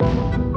you